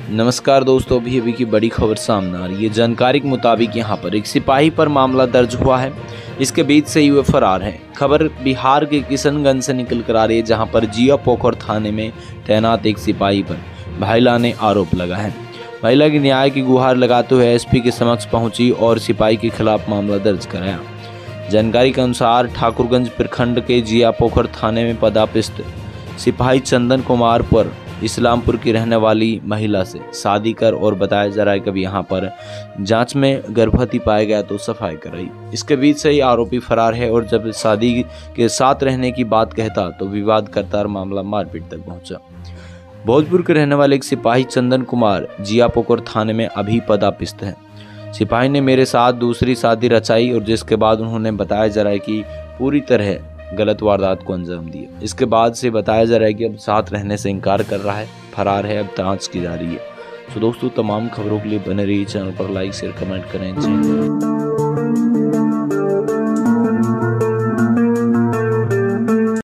नमस्कार दोस्तों, अभी अभी की बड़ी खबर सामने आ रही है। जानकारी के मुताबिक यहाँ पर एक सिपाही पर मामला दर्ज हुआ है। इसके बीच से युवा फरार है। खबर बिहार के किशनगंज से निकल कर आ रही है, जहाँ पर जिया पोखर थाने में तैनात एक सिपाही पर भाईला ने आरोप लगा है। महिला की न्याय की गुहार लगाते हुए एसपी के समक्ष पहुँची और सिपाही के खिलाफ मामला दर्ज कराया। जानकारी के अनुसार ठाकुरगंज प्रखंड के जिया पोखर थाने में पदापिस्त सिपाही चंदन कुमार पर इस्लामपुर की रहने वाली महिला से शादी कर और बताया जा रहा है कि अब यहाँ पर जाँच में गर्भवती पाया गया तो सफ़ाई कराई। इसके बीच से ही आरोपी फरार है और जब शादी के साथ रहने की बात कहता तो विवाद करता मामला मारपीट तक पहुँचा। भोजपुर के रहने वाले एक सिपाही चंदन कुमार जिया जियापोकर थाने में अभी पदापिस्त है। सिपाही ने मेरे साथ दूसरी शादी रचाई और जिसके बाद उन्होंने बताया जा रहा है कि पूरी तरह गलत वारदात को अंजाम दिया। इसके बाद से बताया जा रहा है कि अब साथ रहने से इनकार कर रहा है, फरार है, अब जाँच की जा रही है। तो दोस्तों, तमाम खबरों के लिए बने रहिए चैनल पर, लाइक, शेयर, कमेंट करें।